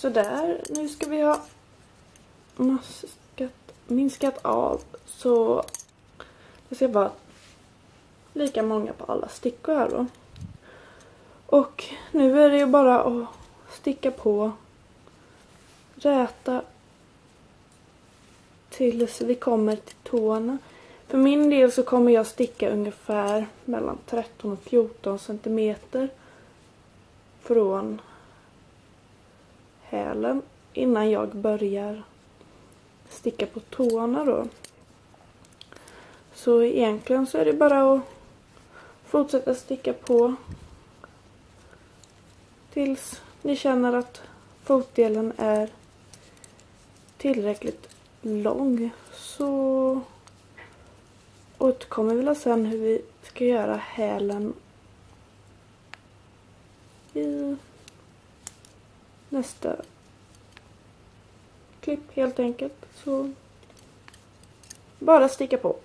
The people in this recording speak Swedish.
Sådär, nu ska vi ha maskat, minskat av så det ska vara lika många på alla stickor här då. Och nu är det ju bara att sticka på, räta tills vi kommer till tårna. För min del så kommer jag sticka ungefär mellan 13 och 14 centimeter från hälen innan jag börjar sticka på tårna då. Så egentligen så är det bara att fortsätta sticka på tills ni känner att fotdelen är tillräckligt lång så återkommer vi sen hur vi ska göra hälen i nästa klipp helt enkelt. Så bara sticka på.